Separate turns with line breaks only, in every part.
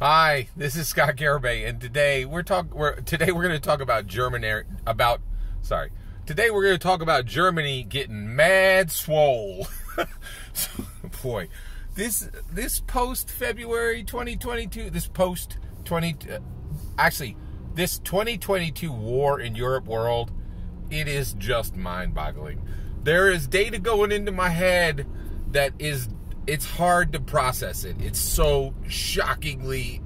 Hi, this is Scott Garibay, and today we're talk we're today we're going to talk about Germany about sorry. Today we're going to talk about Germany getting mad swole. Boy, this this post February 2022, this post 20 uh, actually this 2022 war in Europe world, it is just mind-boggling. There is data going into my head that is it's hard to process it. It's so shockingly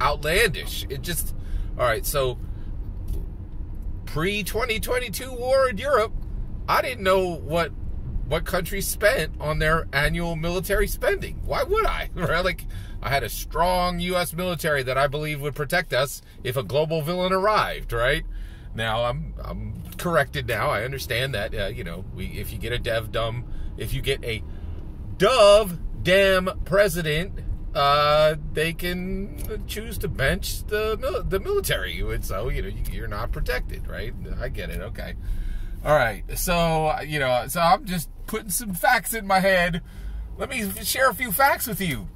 outlandish. It just all right. So pre 2022 war in Europe, I didn't know what what countries spent on their annual military spending. Why would I? Right? Like I had a strong U.S. military that I believe would protect us if a global villain arrived. Right? Now I'm I'm corrected. Now I understand that uh, you know we if you get a dev dumb if you get a Dove damn president, uh, they can choose to bench the the military. So you know you're not protected, right? I get it. Okay. All right. So you know, so I'm just putting some facts in my head. Let me share a few facts with you.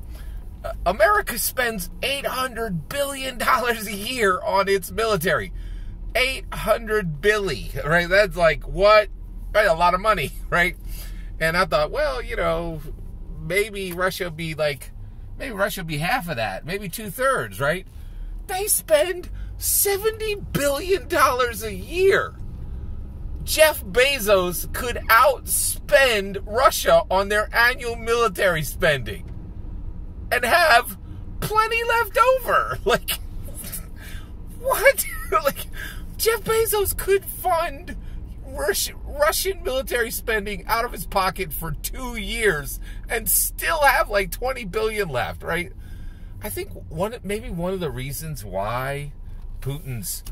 Uh, America spends 800 billion dollars a year on its military. 800 billion, right? That's like what? Right, a lot of money, right? And I thought, well, you know, maybe Russia be like, maybe Russia be half of that, maybe two thirds, right? They spend $70 billion a year. Jeff Bezos could outspend Russia on their annual military spending and have plenty left over. Like, what? like, Jeff Bezos could fund Russian military spending out of his pocket for two years and still have like 20 billion left, right? I think one maybe one of the reasons why Putin's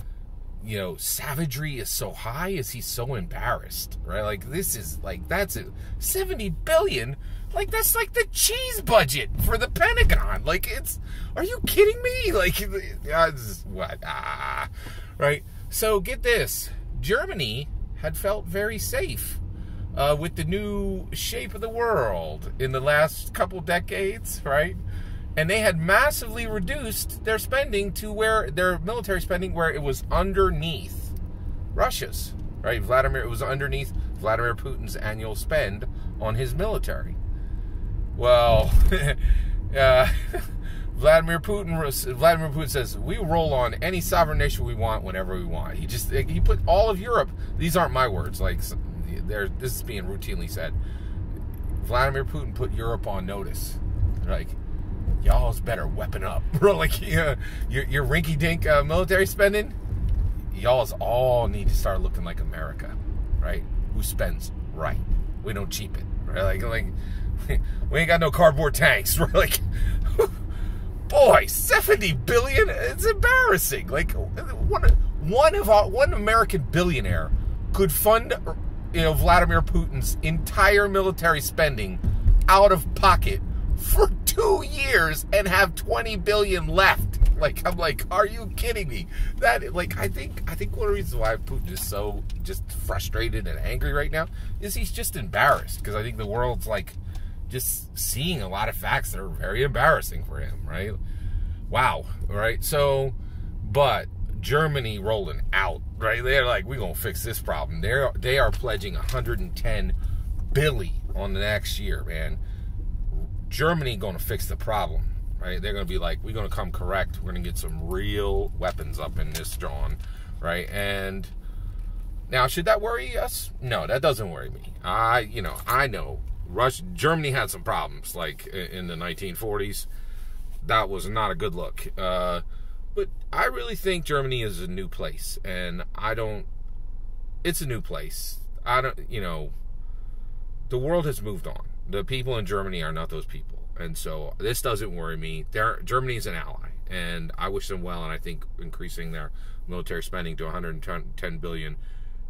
you know savagery is so high is he's so embarrassed, right? Like this is like that's it, 70 billion. Like that's like the cheese budget for the Pentagon. Like it's are you kidding me? Like uh, what? Ah, right. So get this. Germany had felt very safe uh, with the new shape of the world in the last couple decades, right? And they had massively reduced their spending to where their military spending where it was underneath Russia's, right? Vladimir, it was underneath Vladimir Putin's annual spend on his military. Well, uh, Vladimir Putin Vladimir Putin says we roll on any sovereign nation we want whenever we want. He just he put all of Europe. These aren't my words. Like there, this is being routinely said. Vladimir Putin put Europe on notice. Like y'all's better weapon up. Bro. Like your your rinky dink uh, military spending. Y'all's all need to start looking like America, right? Who spends right? We don't cheap it, right? Like like we ain't got no cardboard tanks. Right? Like boy, 70 billion? It's embarrassing. Like one one of our, one American billionaire could fund you know Vladimir Putin's entire military spending out of pocket for 2 years and have 20 billion left. Like I'm like, are you kidding me? That like I think I think one of the reasons why Putin is so just frustrated and angry right now is he's just embarrassed because I think the world's like just seeing a lot of facts that are very embarrassing for him, right? Wow, right? So, but Germany rolling out, right? They're like, we're gonna fix this problem. They're they are pledging 110 billion on the next year, man. Germany gonna fix the problem, right? They're gonna be like, we're gonna come correct. We're gonna get some real weapons up in this John, right? And now, should that worry us? No, that doesn't worry me. I, you know, I know Russia, Germany had some problems, like in the 1940s. That was not a good look. Uh, but I really think Germany is a new place, and I don't. It's a new place. I don't. You know, the world has moved on. The people in Germany are not those people, and so this doesn't worry me. Germany is an ally, and I wish them well. And I think increasing their military spending to 110 billion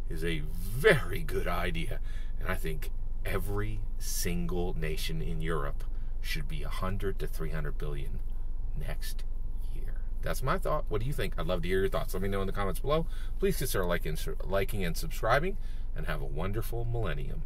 is a very good idea. And I think every single nation in Europe should be 100 to 300 billion next year. That's my thought. What do you think? I'd love to hear your thoughts. Let me know in the comments below. Please consider liking, liking and subscribing, and have a wonderful millennium.